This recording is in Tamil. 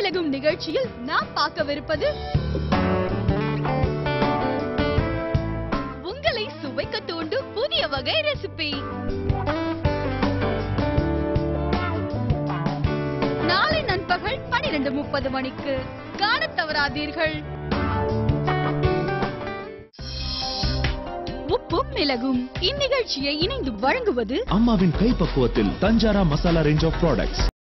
விலகும் நிகழ்ச்சியில் நாம் பார்க்கவிருப்பது உங்களை சுவைக்க தூண்டும் புதிய வகை ரெசிபி நாளை நண்பகல் பனிரெண்டு முப்பது மணிக்கு காண தவறாதீர்கள். உப்பும் மிளகும். இந்நிகழ்ச்சியை இணைந்து வழங்குவது அம்மாவின் கைப்பக்குவத்தில் தஞ்சாரா மசாலா ரேஞ்ச் ஆஃப் ப்ராடக்ட்ஸ்